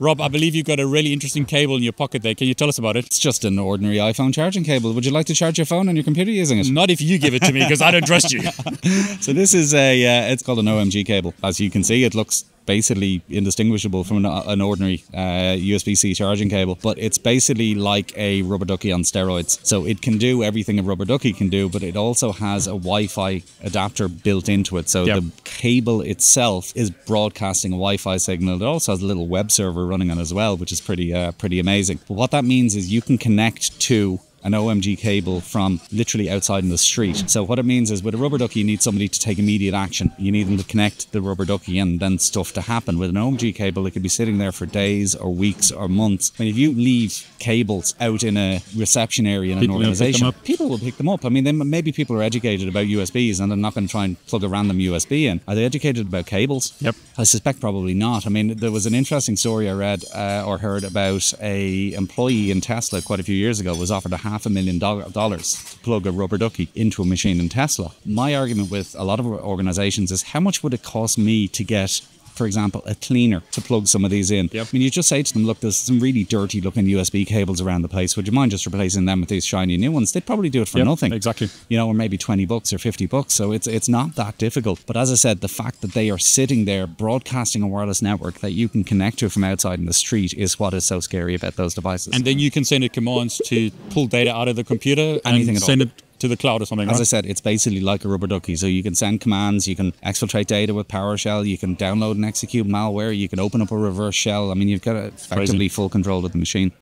Rob, I believe you've got a really interesting cable in your pocket there. Can you tell us about it? It's just an ordinary iPhone charging cable. Would you like to charge your phone and your computer using it? Not if you give it to me, because I don't trust you. so this is a, uh, it's called an OMG cable. As you can see, it looks basically indistinguishable from an, an ordinary uh, USB-C charging cable, but it's basically like a rubber ducky on steroids. So it can do everything a rubber ducky can do, but it also has a Wi-Fi adapter built into it. So Yep. the cable itself is broadcasting a Wi-Fi signal. It also has a little web server running on it as well, which is pretty uh, pretty amazing. But what that means is you can connect to an OMG cable from literally outside in the street. So what it means is with a rubber ducky, you need somebody to take immediate action. You need them to connect the rubber ducky and then stuff to happen. With an OMG cable, it could be sitting there for days or weeks or months. I mean, if you leave cables out in a reception area in People an will pick them organization, up. people will pick them up. I mean, they, maybe people are educated about USBs and they're not going to try and plug a random USB in. Are they educated about cables? Yep. I suspect probably not. I mean, there was an interesting story I read uh, or heard about a employee in Tesla quite a few years ago was offered a half a million do- dollars to plug a rubber ducky into a machine in Tesla. My argument with a lot of organizations is how much would it cost me to get for example, a cleaner to plug some of these in. Yep. I mean, you just say to them, look, there's some really dirty looking USB cables around the place. Would you mind just replacing them with these shiny new ones? They'd probably do it for Yep, nothing exactly. you know, or maybe 20 bucks or 50 bucks. So it's it's not that difficult. But as I said, the fact that they are sitting there broadcasting a wireless network that you can connect to from outside in the street is what is so scary about those devices. And then you can send it commands to pull data out of the computer Anything and at all. send it to the cloud or something. as right? I said, it's basically like a rubber ducky. So you can send commands, you can exfiltrate data with PowerShell, you can download and execute malware, you can open up a reverse shell. I mean, you've got effectively full control of the machine.